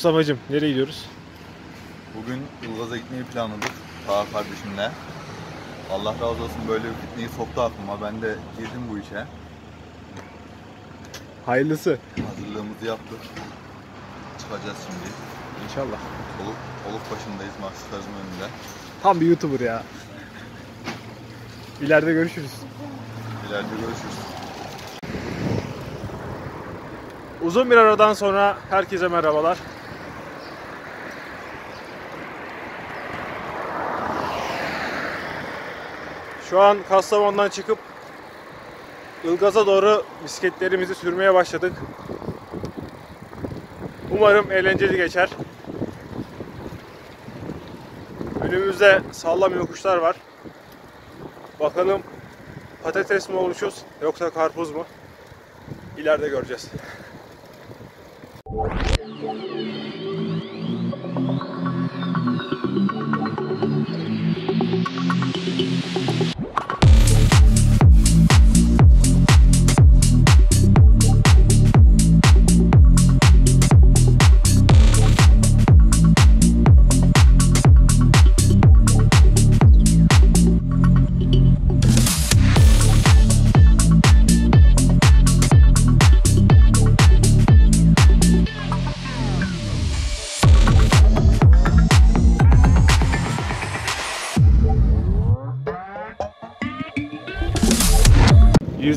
Mustafa'cığım nereye gidiyoruz? Bugün Ilgaz'a gitmeyi planladık. Taha kardeşimle. Allah razı olsun böyle bir fitneyi soktu aklıma. Ben de girdim bu işe. Hayırlısı. Hazırlığımızı yaptık. Çıkacağız şimdi. İnşallah. Oluk, oluk başındayız maksatlarımın önünde. Tam bir YouTuber ya. İleride görüşürüz. İleride görüşürüz. Uzun bir aradan sonra herkese merhabalar. Şu an Kastamonu'dan çıkıp Ilgaz'a doğru bisikletlerimizi sürmeye başladık. Umarım eğlenceli geçer. Önümüzde sağlam yokuşlar var. Bakalım patates mi olmuşuz yoksa karpuz mu? İleride göreceğiz.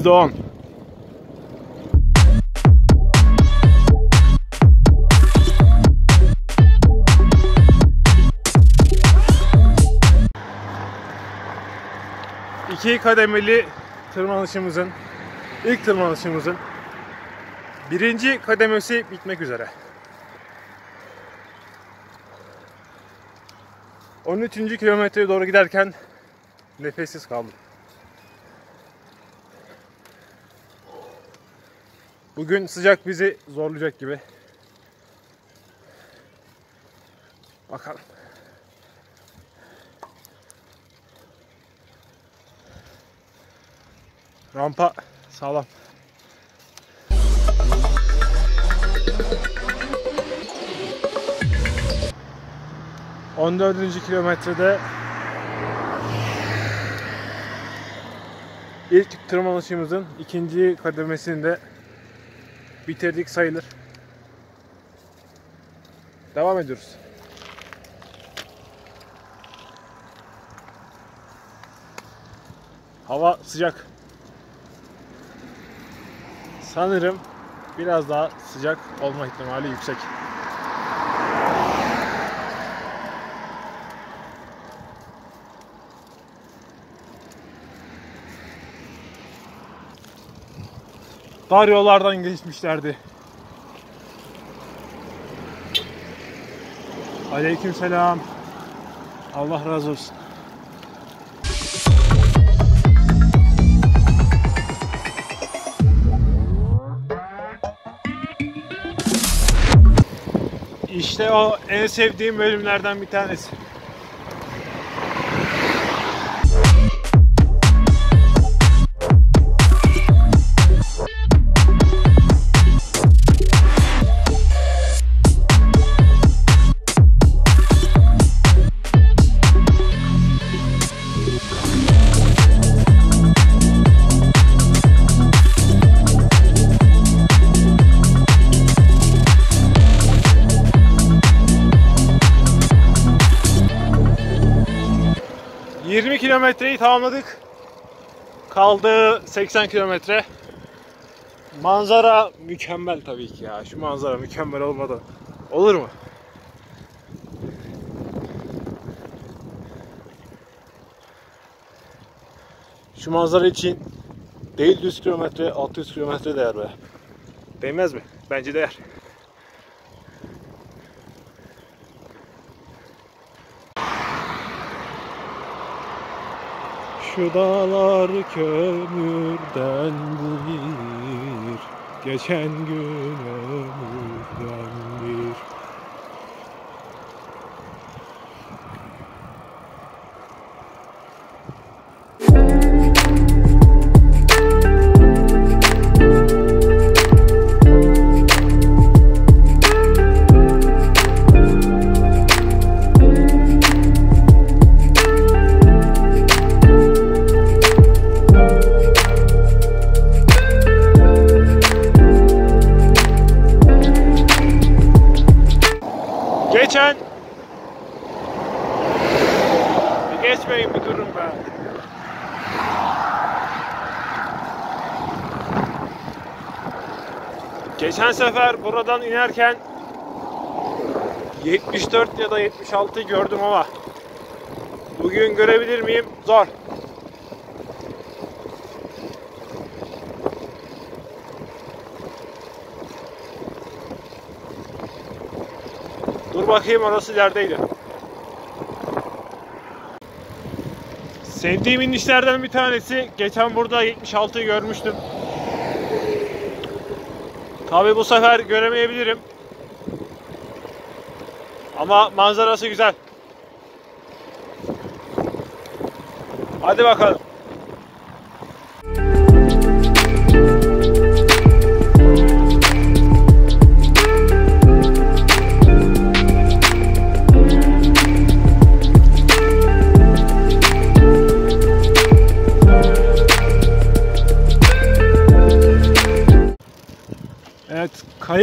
%10. İki kademeli tırmanışımızın, ilk tırmanışımızın birinci kademesi bitmek üzere. 13. kilometreye doğru giderken nefessiz kaldım. Bugün sıcak bizi zorlayacak gibi. Bakalım. Rampa sağlam. On dördüncü kilometrede ilk tırmanışımızın ikinci kademesinde bitirdik sayılır. Devam ediyoruz. Hava sıcak. Sanırım biraz daha sıcak olma ihtimali yüksek. Dar yollardan geçmişlerdi. Aleykümselam. Allah razı olsun. İşte o en sevdiğim bölümlerden bir tanesi. Kilometreyi tamamladık. Kaldı 80 kilometre. Manzara mükemmel tabii ki ya. Şu manzara mükemmel olmadan olur mu? Şu manzara için değil 100 kilometre 600 kilometre değer be. Değmez mi? Bence değer. Şu dağlar kömürdendir Geçen gün sefer buradan inerken 74 ya da 76 gördüm ama bugün görebilir miyim? Zor. Dur bakayım orası ilerideydi. Sevdiğim inişlerden bir tanesi. Geçen burada 76'yı görmüştüm. Tabi bu sefer göremeyebilirim. Ama manzarası güzel. Hadi bakalım.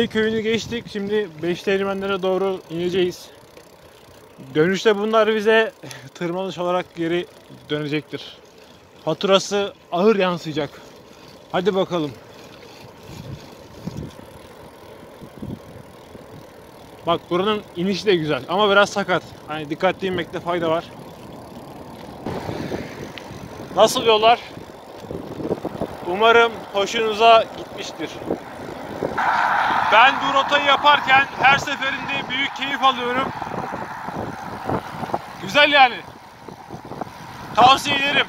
Kayı köyünü geçtik. Şimdi Beşteğirmenlere doğru ineceğiz. Dönüşte bunlar bize tırmanış olarak geri dönecektir. Faturası ağır yansıyacak. Hadi bakalım. Bak buranın inişi de güzel ama biraz sakat. Hani dikkatli inmekte fayda var. Nasıl yollar? Umarım hoşunuza gitmiştir. Ben bu rotayı yaparken her seferinde büyük keyif alıyorum. Güzel yani. Tavsiye ederim.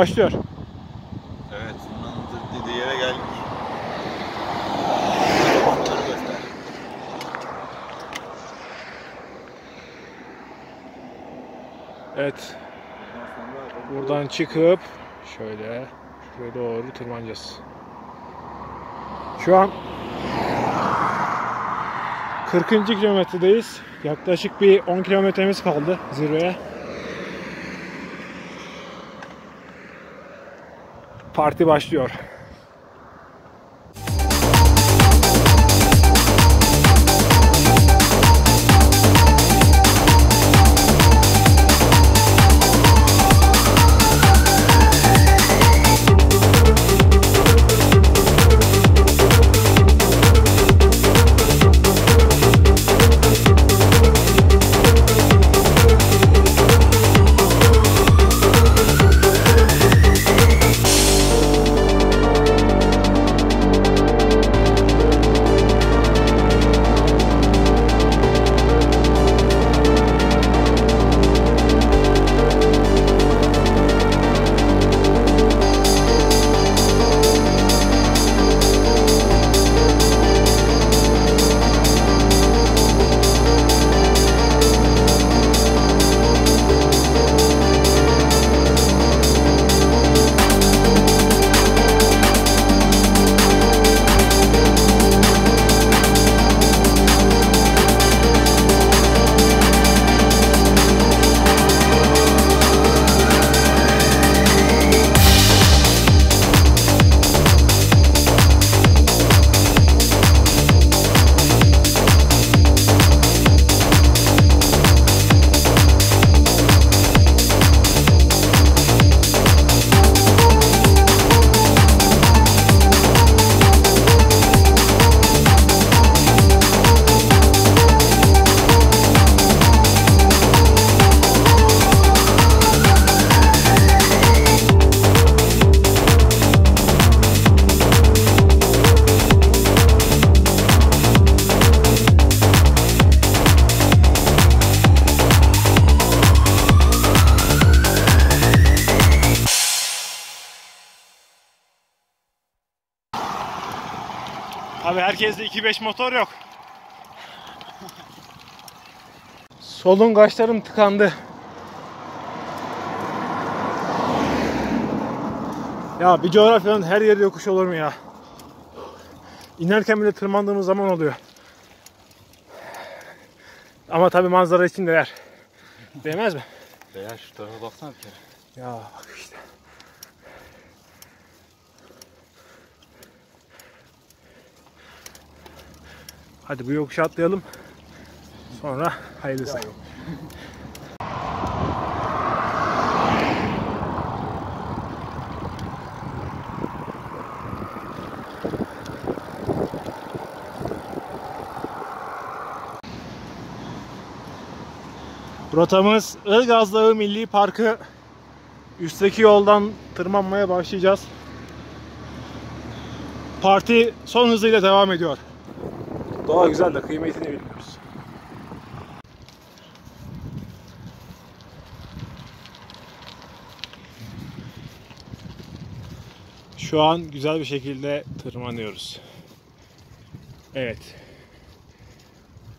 Başlıyor. Evet, Sunan'ın dediği yere geldik. Evet. Buradan çıkıp şöyle şuraya doğru tırmanacağız. Şu an 40. kilometredeyiz. Yaklaşık bir 10 kilometremiz kaldı zirveye. Parti başlıyor. 2.5 motor yok. Solun kaşlarım tıkandı. Ya bir coğrafyanın her yeri yokuş olur mu ya? İnerken bile tırmandığımız zaman oluyor. Ama tabi manzara için değer. Değmez mi? Beyler şu tarafa baksana bir kere. Ya bak işte. Hadi bu yokuşu atlayalım. Sonra hayırlısı. Rotamız Ilgaz Dağı Milli Parkı üstteki yoldan tırmanmaya başlayacağız. Parti son hızıyla devam ediyor. Doğa güzel de kıymetini bilmiyoruz. Şu an güzel bir şekilde tırmanıyoruz. Evet.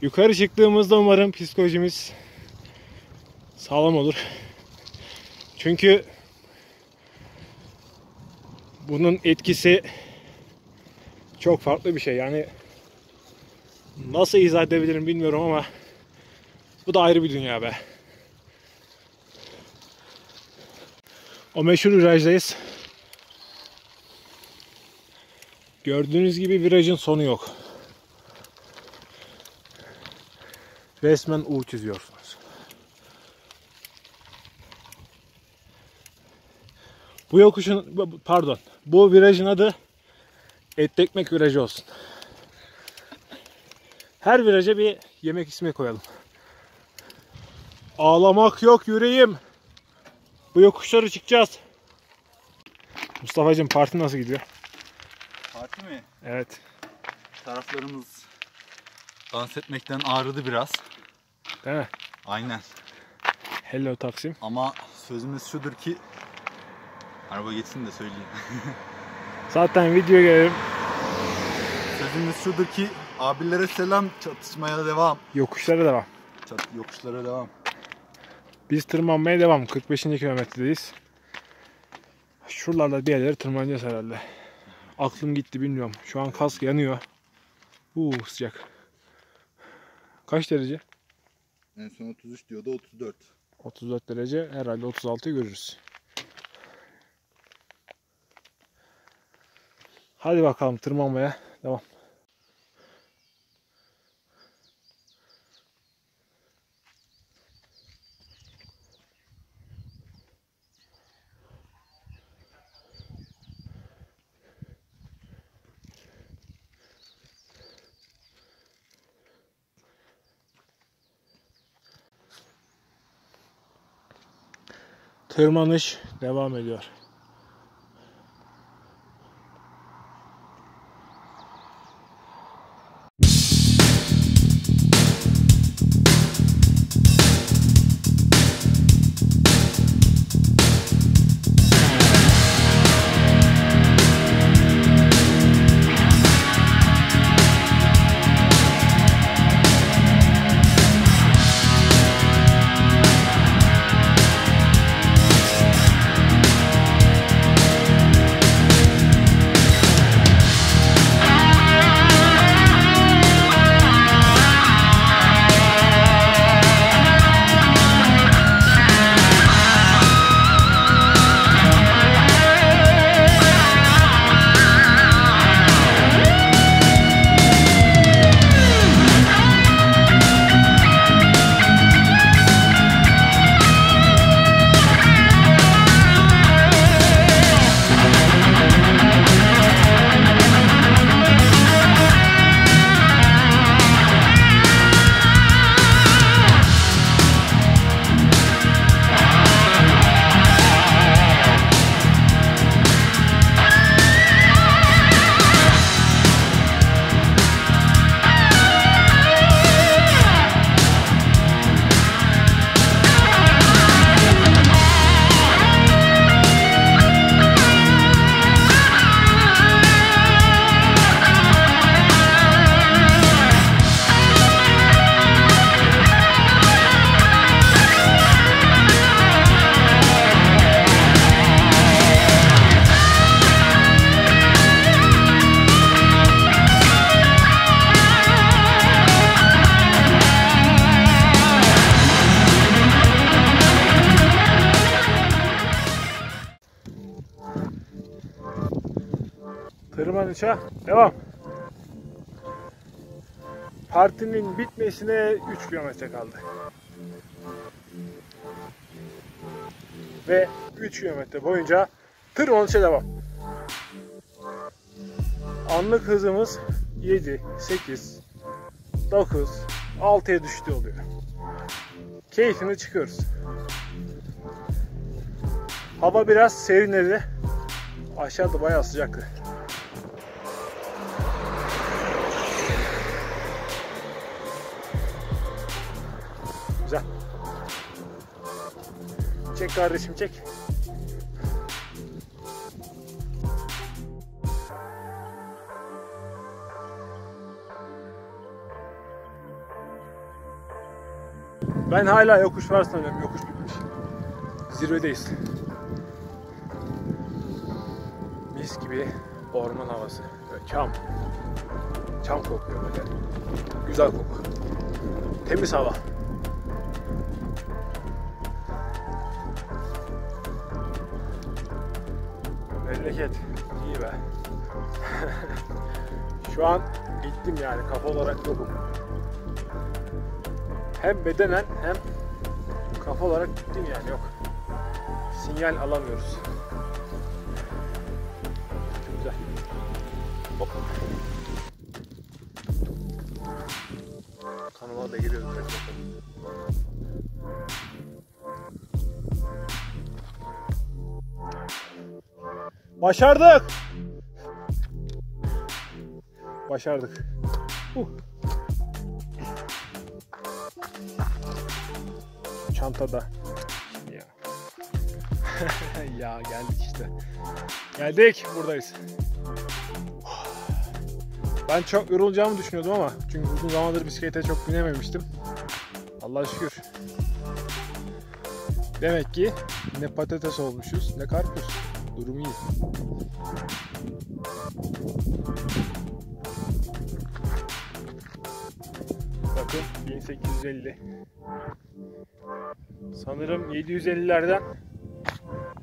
Yukarı çıktığımızda umarım psikolojimiz sağlam olur. Çünkü bunun etkisi çok farklı bir şey. Yani nasıl izah edebilirim bilmiyorum ama bu da ayrı bir dünya be. O meşhur virajdayız. Gördüğünüz gibi virajın sonu yok. Resmen U çiziyorsunuz. Bu yokuşun pardon bu virajın adı et ekmek virajı olsun. Her viraja bir yemek ismi koyalım. Ağlamak yok yüreğim. Bu yokuşları çıkacağız. Mustafa'cığım parti nasıl gidiyor? Parti mi? Evet. Taraflarımız dans etmekten ağrıdı biraz. Değil mi? Aynen. Hello Taksim. Ama sözümüz şudur ki araba geçsin de söyleyeyim. Zaten video gelelim. Sözümüz şudur ki abilere selam çatışmaya devam. Yokuşlara devam. Çat, yokuşlara devam. Biz tırmanmaya devam. 45. kilometredeyiz. Şuralarda bir yerlere tırmanacağız herhalde. Aklım gitti bilmiyorum. Şu an kask yanıyor. Uuu sıcak. Kaç derece? En son 33 diyordu 34. 34 derece. Herhalde 36'yı görürüz. Hadi bakalım tırmanmaya devam. Tırmanış devam ediyor. Devam. Partinin bitmesine 3 kilometre kaldı. Ve 3 kilometre boyunca tırmanışa devam. Anlık hızımız 7, 8, 9, 6'ya düştü oluyor. Keyfini çıkıyoruz. Hava biraz serinledi. Aşağıda bayağı sıcaktı. Çek kardeşim çek. Ben hala yokuş var sanıyorum. Yokuş bitmiş. Zirvedeyiz. Mis gibi orman havası. Böyle çam. Çam kokuyor böyle. Güzel koku. Temiz hava. Memleket. iyi be. Şu an gittim yani kafa olarak yokum. Hem bedenen hem kafa olarak gittim yani yok. Sinyal alamıyoruz. Güzel. Hop. Kanala da giriyoruz. Başardık. Başardık. Uh. Çantada. Ya. ya geldik işte. Geldik buradayız. Ben çok yorulacağımı düşünüyordum ama çünkü uzun zamandır bisiklete çok binememiştim. Allah'a şükür. Demek ki ne patates olmuşuz ne karpuz. Durum iyi. Bakın 1850. Sanırım 750'lerden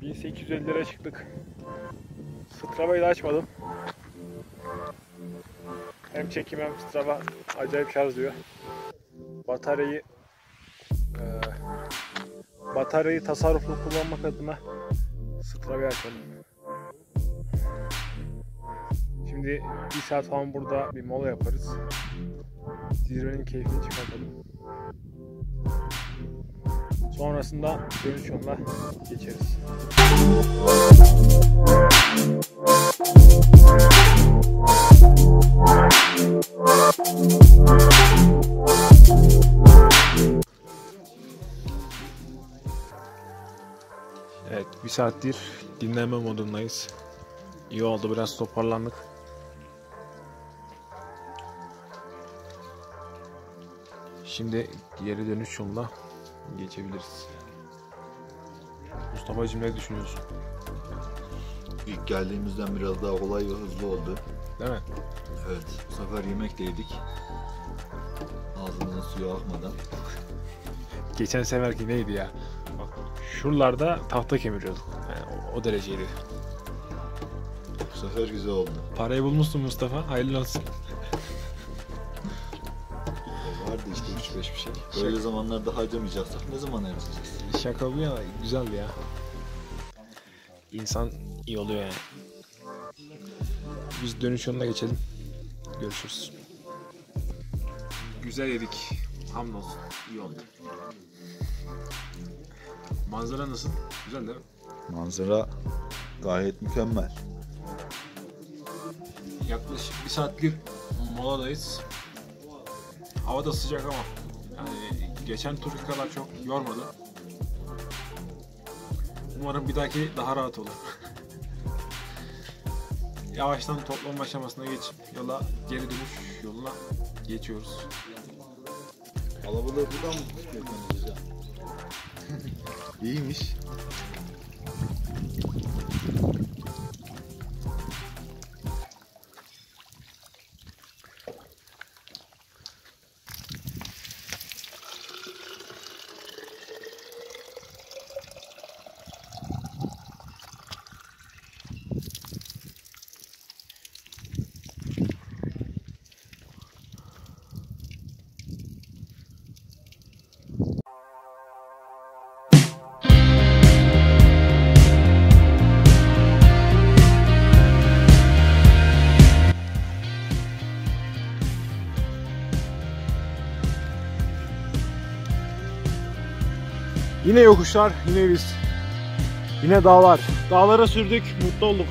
1850'lere çıktık. Strava'yı da açmadım. Hem çekim hem Strava acayip şarj diyor. Bataryayı eee, bataryayı tasarruflu kullanmak adına Strava'yı açalım. Şimdi bir saat falan burada bir mola yaparız. Zirvenin keyfini çıkartalım. Sonrasında dönüş yoluna geçeriz. Bir saattir dinlenme modundayız. İyi oldu, biraz toparlandık. Şimdi geri dönüş yoluna geçebiliriz. Mustafa'cığım ne düşünüyorsun? İlk geldiğimizden biraz daha kolay ve hızlı oldu. Değil mi? Evet. Bu sefer yemek de yedik. Ağzımızın suyu akmadan. Geçen seferki neydi ya? Bak şuralarda tahta kemiriyorduk. Yani o, o dereceydi. Bu sefer güzel oldu. Parayı bulmuşsun Mustafa. Hayırlı olsun. Vardı işte 3-5 bir şey. Böyle zamanlarda harcamayacaksak ne zaman harcayacağız? Şaka bu ya. Güzeldi ya. İnsan iyi oluyor yani. Biz dönüş yoluna geçelim. Görüşürüz. Güzel yedik. Hamdolsun. İyi oldu. Manzara nasıl? Güzel değil mi? Manzara gayet mükemmel. Yaklaşık bir saatlik moladayız. Hava da sıcak ama yani geçen turki kadar çok yormadı. Umarım bir dahaki daha rahat olur. Yavaştan toplama aşamasına geçip yola geri dönüş yoluna geçiyoruz. Alabalığı buradan mı tutmuyorsunuz ya? İyiymiş. Yine yokuşlar, yine biz. Yine dağlar. Dağlara sürdük, mutlu olduk.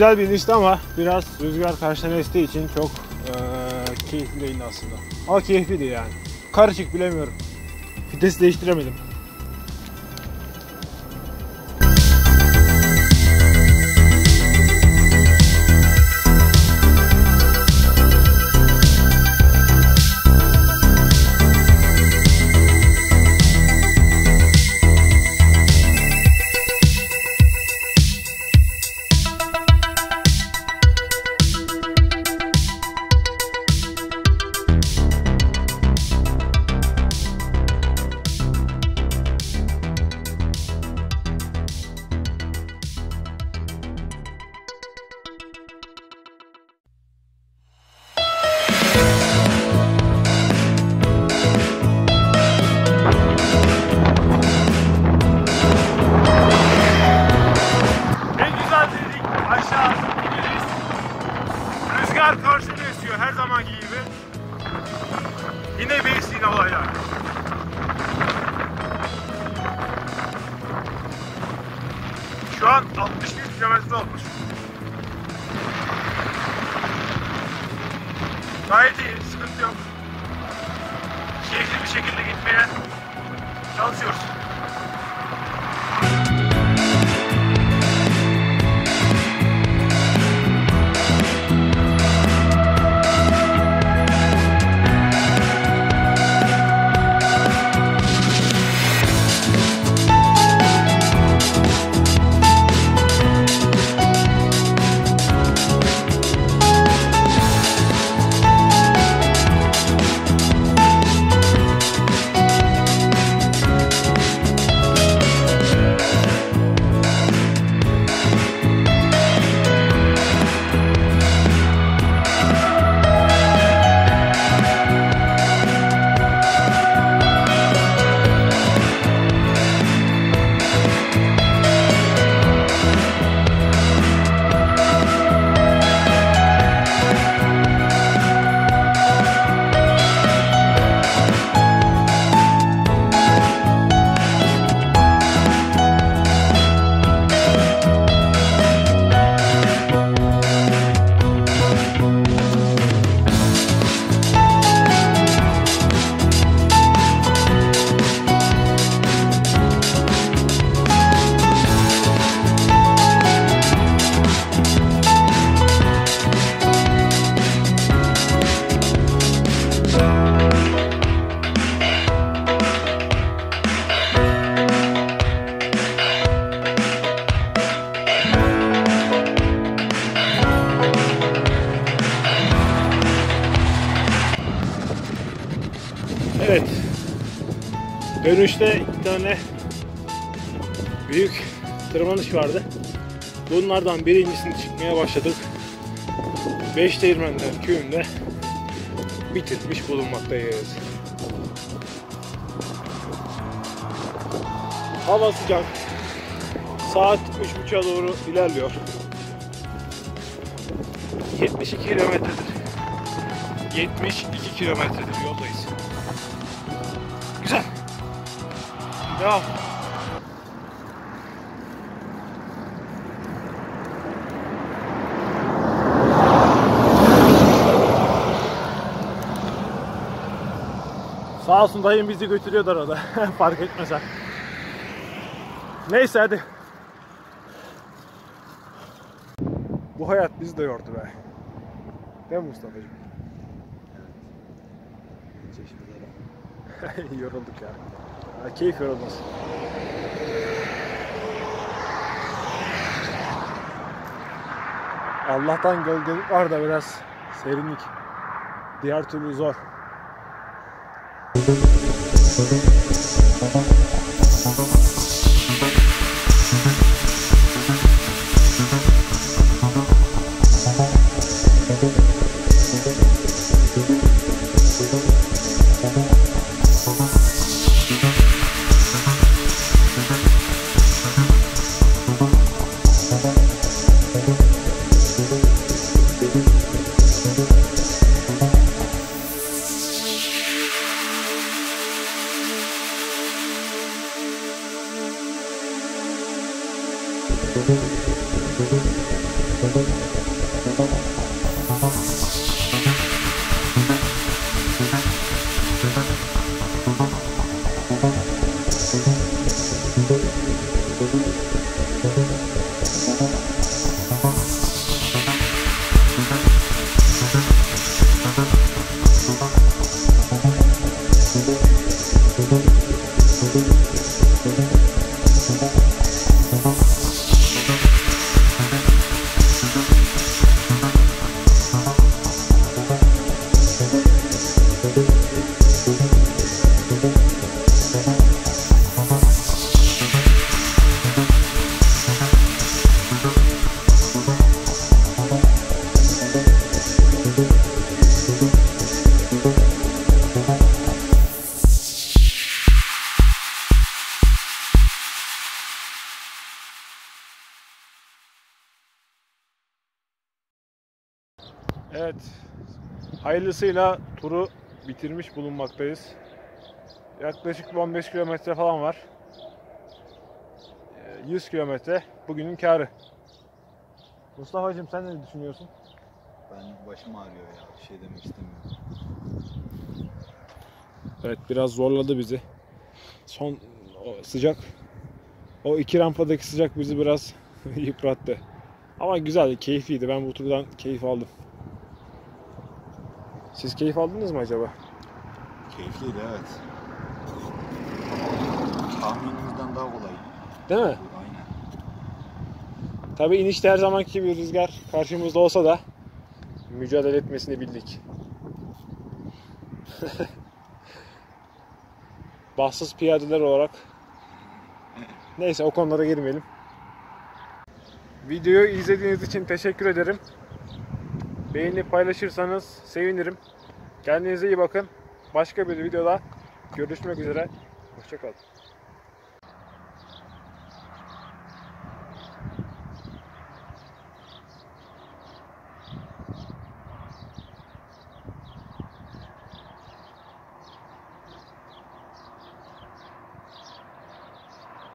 Güzel bir inişti ama biraz rüzgar karşıdan estiği için çok eee keyifli değildi aslında. Ama keyifliydi yani. Karışık bilemiyorum. Vitesi değiştiremedim. Evet. Dönüşte iki tane büyük tırmanış vardı. Bunlardan birincisini çıkmaya başladık. Beş değirmenler köyünde bitirmiş bulunmaktayız. Hava sıcak. Saat 3.30'a doğru ilerliyor. 72 kilometredir. 72 kilometredir yoldayız. Devam. Sağ olsun dayım bizi götürüyordu arada. Fark etmez ha. Neyse hadi. Bu hayat bizi de yordu be. Değil mi Mustafa'cığım? Yorulduk ya. Keyif yorulmaz. Allah'tan gölgelik var da biraz serinlik. Diğer türlü zor. Evet. Hayırlısıyla turu bitirmiş bulunmaktayız. Yaklaşık 15 kilometre falan var. Ee, 100 kilometre bugünün karı. Mustafa'cığım sen ne düşünüyorsun? Ben başım ağrıyor ya. Bir şey demek istemiyorum. Evet biraz zorladı bizi. Son o sıcak. O iki rampadaki sıcak bizi biraz yıprattı. Ama güzeldi, keyifliydi. Ben bu turdan keyif aldım. Siz keyif aldınız mı acaba? Keyifliydi evet. Tahminimizden daha kolay. Değil mi? Aynen. Tabii inişte her zamanki gibi rüzgar karşımızda olsa da mücadele etmesini bildik. Bahtsız piyadeler olarak neyse o konulara girmeyelim. Videoyu izlediğiniz için teşekkür ederim. Beğenip paylaşırsanız sevinirim. Kendinize iyi bakın. Başka bir videoda görüşmek üzere. Hoşçakalın.